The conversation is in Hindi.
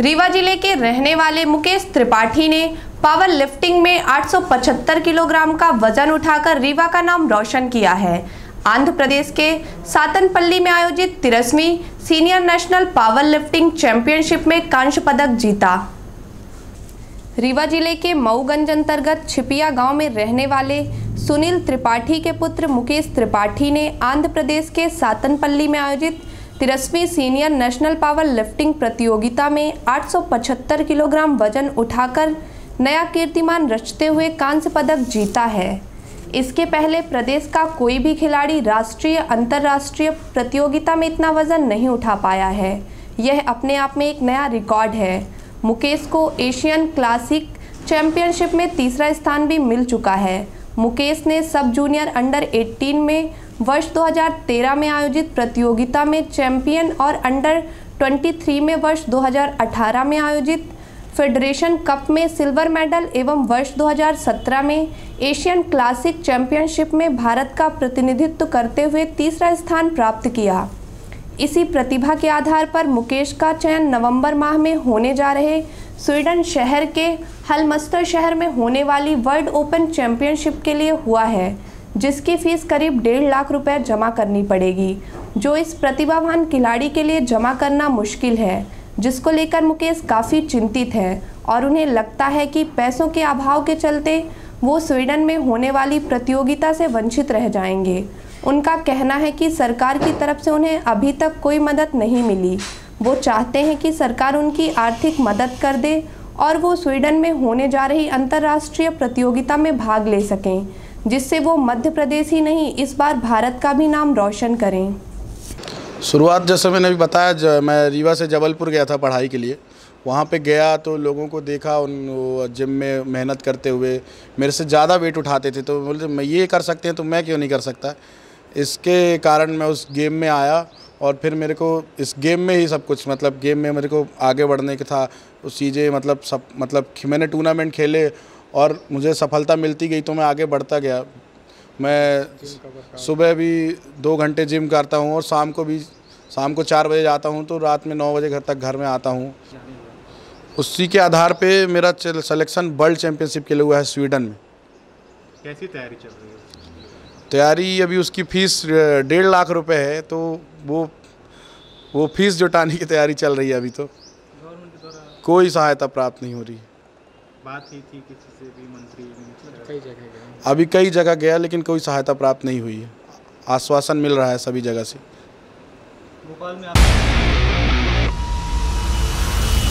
रीवा ज़िले के रहने वाले मुकेश त्रिपाठी ने पावर लिफ्टिंग में 875 किलोग्राम का वज़न उठाकर रीवा का नाम रोशन किया है। आंध्र प्रदेश के सातनपल्ली में आयोजित तिरसवीं senior national power lifting championship में कांस्य पदक जीता। रीवा ज़िले के मऊगंज अंतर्गत छिपिया गाँव में रहने वाले सुनील त्रिपाठी के पुत्र मुकेश त्रिपाठी ने आंध्र प्रदेश के सातनपल्ली में आयोजित तिरसवीं सीनियर नेशनल पावर लिफ्टिंग प्रतियोगिता में 875 किलोग्राम वज़न उठाकर नया कीर्तिमान रचते हुए कांस्य पदक जीता है। इसके पहले प्रदेश का कोई भी खिलाड़ी राष्ट्रीय, अंतर्राष्ट्रीय प्रतियोगिता में इतना वज़न नहीं उठा पाया है। यह अपने आप में एक नया रिकॉर्ड है। मुकेश को एशियन क्लासिक चैंपियनशिप में तीसरा स्थान भी मिल चुका है। मुकेश ने सब जूनियर अंडर 18 में वर्ष 2013 में आयोजित प्रतियोगिता में चैंपियन और अंडर 23 में वर्ष 2018 में आयोजित फेडरेशन कप में सिल्वर मेडल एवं वर्ष 2017 में एशियन क्लासिक चैंपियनशिप में भारत का प्रतिनिधित्व करते हुए तीसरा स्थान प्राप्त किया। इसी प्रतिभा के आधार पर मुकेश का चयन नवंबर माह में होने जा रहे स्वीडन शहर के हलमस्टर शहर में होने वाली वर्ल्ड ओपन चैंपियनशिप के लिए हुआ है। जिसकी फ़ीस करीब डेढ़ लाख रुपए जमा करनी पड़ेगी, जो इस प्रतिभावान खिलाड़ी के लिए जमा करना मुश्किल है, जिसको लेकर मुकेश काफ़ी चिंतित हैं और उन्हें लगता है कि पैसों के अभाव के चलते वो स्वीडन में होने वाली प्रतियोगिता से वंचित रह जाएँगे। उनका कहना है कि सरकार की तरफ़ से उन्हें अभी तक कोई मदद नहीं मिली। वो चाहते हैं कि सरकार उनकी आर्थिक मदद कर दे और वो स्वीडन में होने जा रही अंतर्राष्ट्रीय प्रतियोगिता में भाग ले सकें। जिससे वो मध्य प्रदेश ही नहीं, इस बार भारत का भी नाम रोशन करें। शुरुआत जैसे मैंने अभी बताया मैं रीवा से जबलपुर गया था पढ़ाई के लिए। वहाँ पे गया तो लोगों को देखा, उन जिम में मेहनत करते हुए। मेरे से ज़्यादा वेट उठाते थे तो बोलते, मैं ये कर सकते हैं तो मैं क्यों नहीं कर सकता? इसके कारण मैं उस गेम में आया और फिर मेरे को, इस गेम में ही सब कुछ मतलब गेम में मेरे को आगे बढ़ने का था। उस चीज़ें मतलब सब मतलब मैंने टूर्नामेंट खेले और मुझे सफलता मिलती गई तो मैं आगे बढ़ता गया। मैं सुबह भी दो घंटे जिम करता हूँ और शाम को भी शाम को चार बजे जाता हूँ तो रात में नौ बजे घर तक घर में आता हूँ। उसी के आधार पे मेरा सिलेक्शन वर्ल्ड चैम्पियनशिप के लिए हुआ है स्वीडन में। कैसी तैयारी चल रही है? तैयारी अभी उसकी फ़ीस डेढ़ लाख रुपए है तो वो वो फ़ीस जुटाने की तैयारी चल रही है अभी तो। कोई सहायता प्राप्त नहीं हो रही। बात की थी किसी से भी मंत्री कई जगह गए अभी कई जगह गया लेकिन कोई सहायता प्राप्त नहीं हुई है। आश्वासन मिल रहा है सभी जगह से। भोपाल में आप